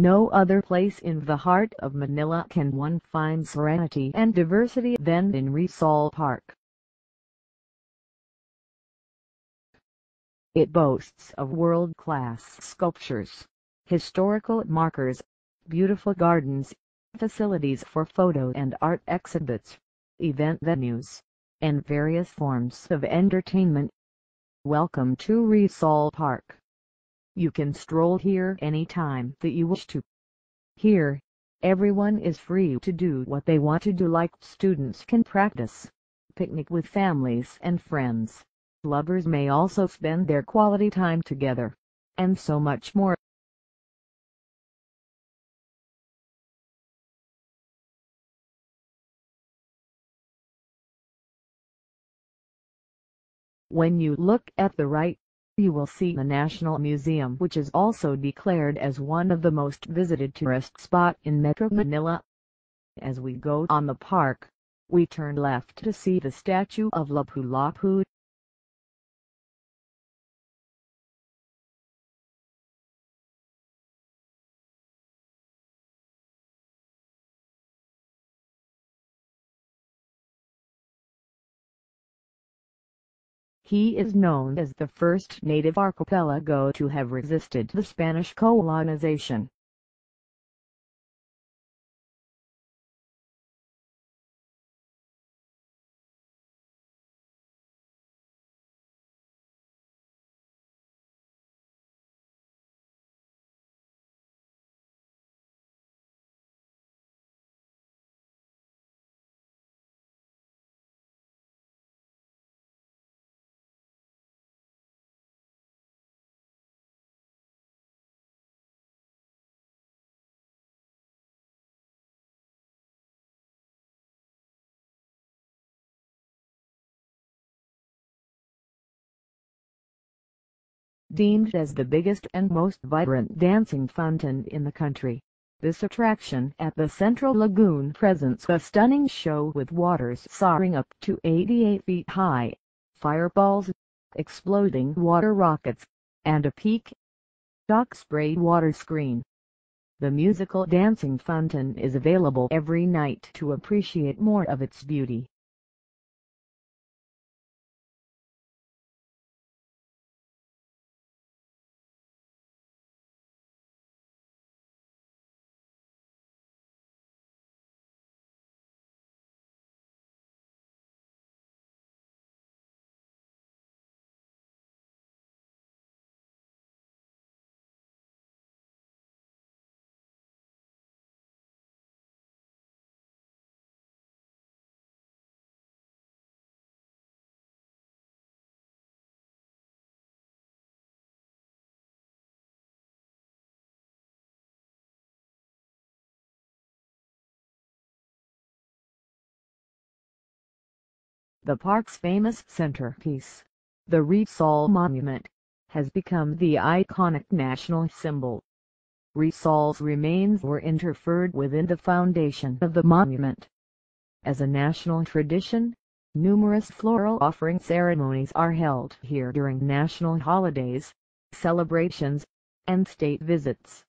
No other place in the heart of Manila can one find serenity and diversity than in Rizal Park. It boasts of world-class sculptures, historical markers, beautiful gardens, facilities for photo and art exhibits, event venues, and various forms of entertainment. Welcome to Rizal Park. You can stroll here anytime that you wish to. Here, everyone is free to do what they want to do like students can practice, picnic with families and friends, lovers may also spend their quality time together, and so much more. When you look at the right, you will see the National Museum which is also declared as one of the most visited tourist spot in Metro Manila. As we go on the park, we turn left to see the statue of Lapu-Lapu. He is known as the first native archipelago to have resisted the Spanish colonization. Deemed as the biggest and most vibrant dancing fountain in the country, this attraction at the Central Lagoon presents a stunning show with waters soaring up to 88 feet high, fireballs, exploding water rockets, and a peak dock spray water screen. The musical dancing fountain is available every night to appreciate more of its beauty. The park's famous centerpiece, the Rizal Monument, has become the iconic national symbol. Rizal's remains were interred within the foundation of the monument. As a national tradition, numerous floral offering ceremonies are held here during national holidays, celebrations, and state visits.